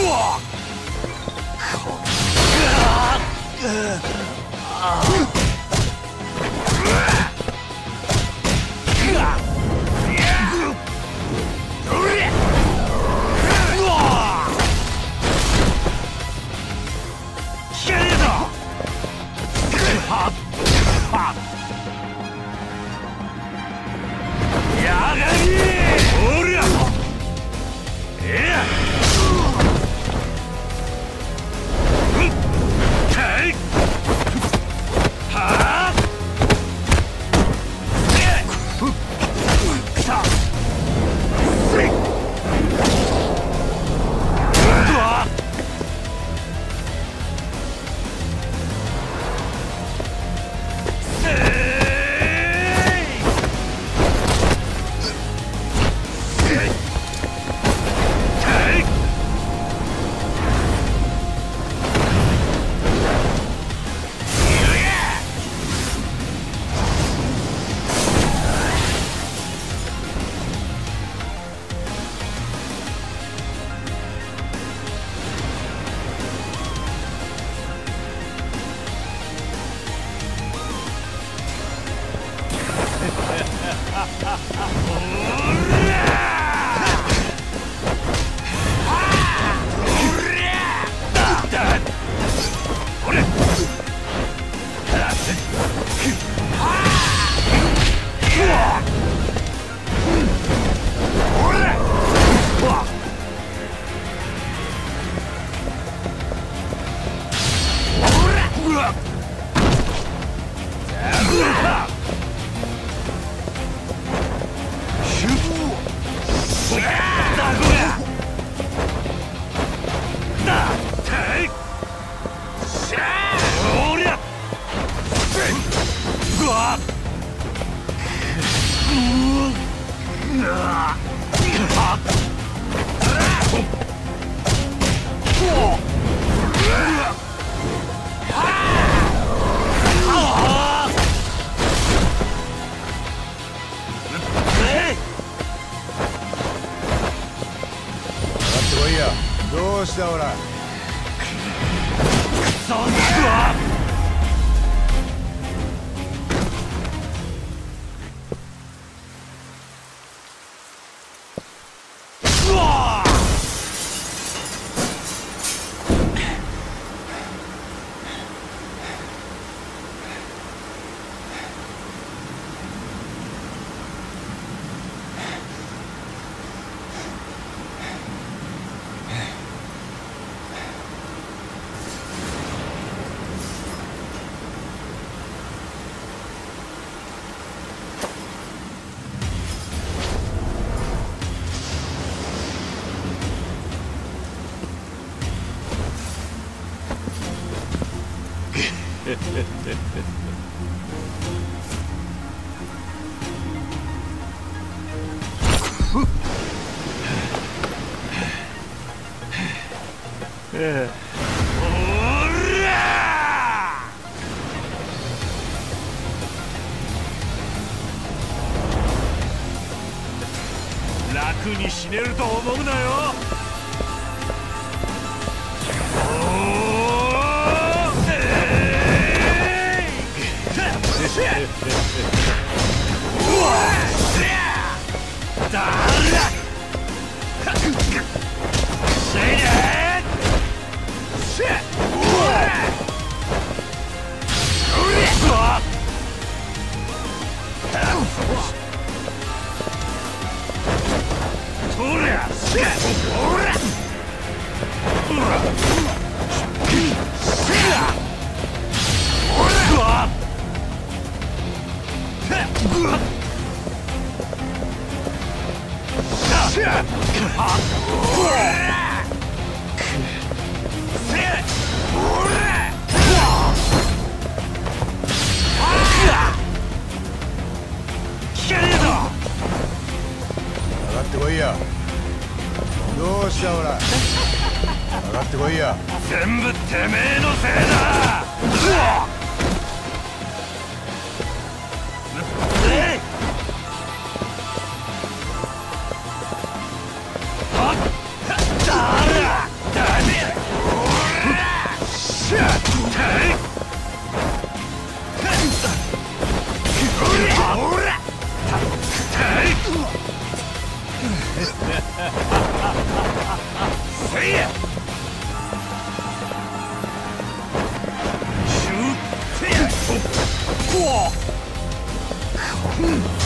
うわ。っうわ! Oh! いや。どうしたおら。クソッ楽に死ねると思うなよ。っしたほら。上がってこいや。全部てめえのせいだ。せい Hmm.